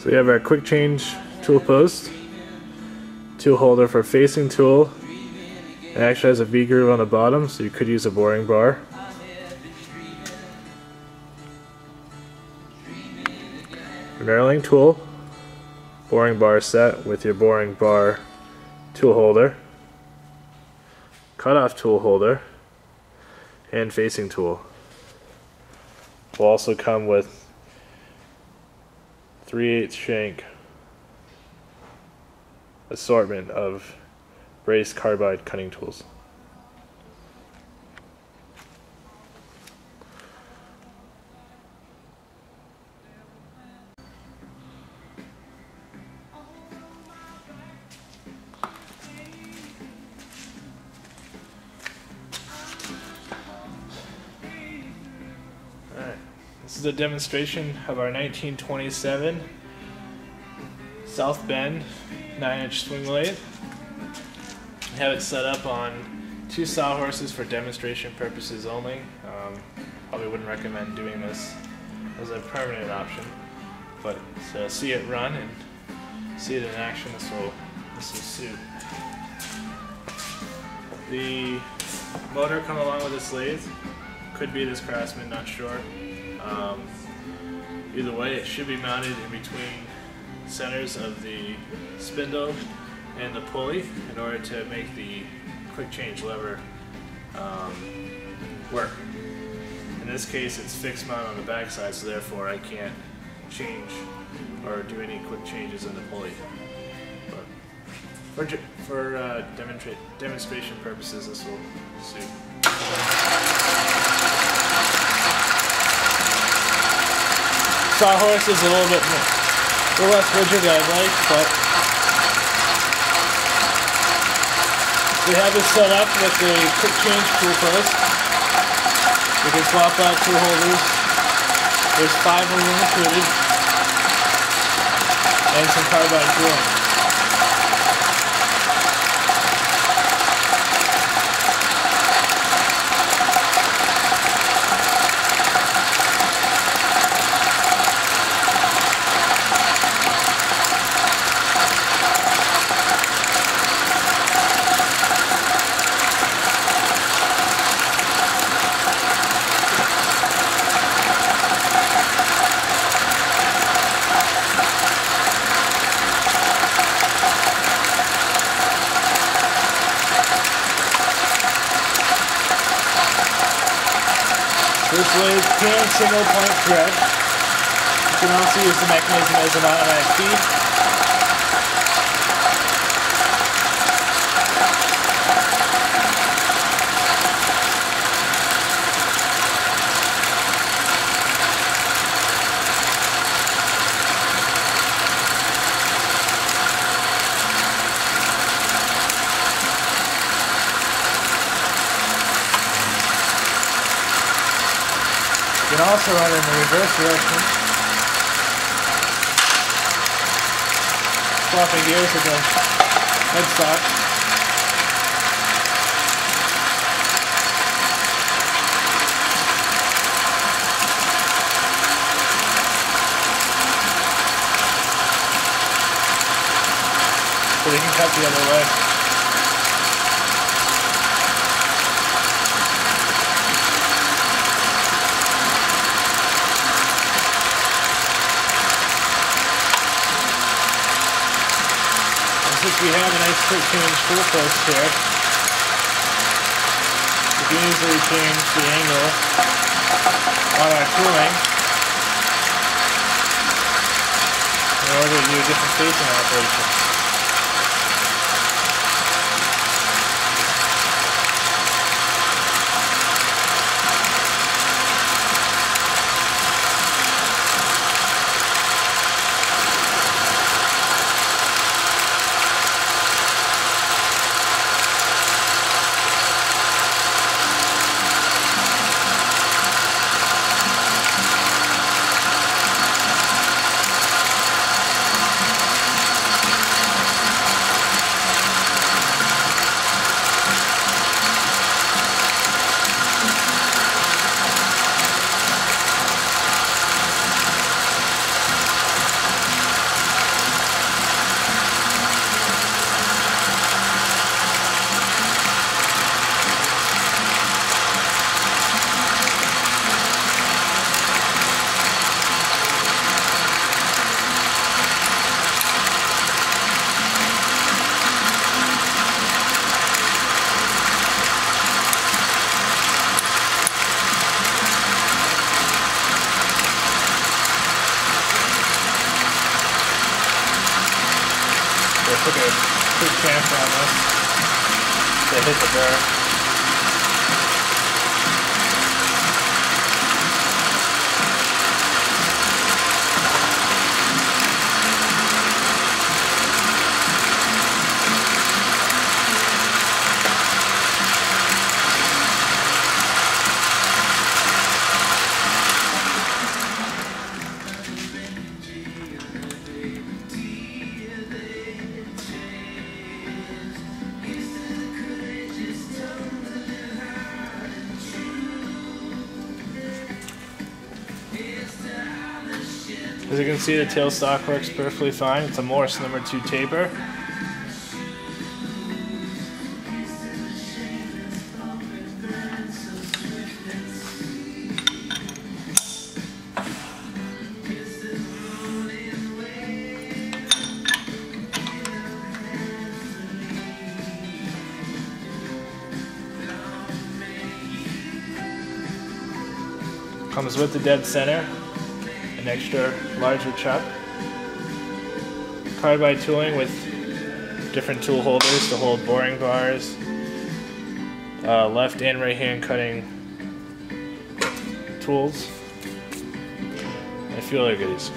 So we have our quick change tool post, tool holder for facing tool. It actually has a V-groove on the bottom, so you could use a boring bar. Knurling tool, boring bar set with your boring bar tool holder, cutoff tool holder, and facing tool. Will also come with 3 8 shank assortment of brazed carbide cutting tools. Is a demonstration of our 1927 South Bend 9 inch swing lathe. We have it set up on two sawhorses for demonstration purposes only. Um, probably wouldn't recommend doing this as a permanent option, but to see it run and see it in action, this will, this will suit. The motor come along with this lathe. Could be this Craftsman, not sure. Um, either way, it should be mounted in between centers of the spindle and the pulley in order to make the quick change lever um, work. In this case, it's fixed mount on the backside, so therefore I can't change or do any quick changes in the pulley. But for, for uh, demonstra demonstration purposes, this will suit. Sawhorse is a little bit more, a little less rigid than I'd like, but we have this set up with a quick change tool post. We can swap out tool holders. There's five of them included, and some carbide drilling. Lathe can single point thread. You can also use the mechanism as an automatic feed. Can also run in the reverse direction. Swapping gears with the headstock. So they can cut the other way. Since we have a nice quick change tool post here, we can easily change the angle on our tooling in order to do a different facing operation. took a quick chance on this to hit the burr. As you can see, the tailstock works perfectly fine. It's a Morse number two taper. Comes with the dead center an extra larger chuck. Carbide tooling with different tool holders to hold boring bars, uh, left and right hand cutting tools. I feel like goodies.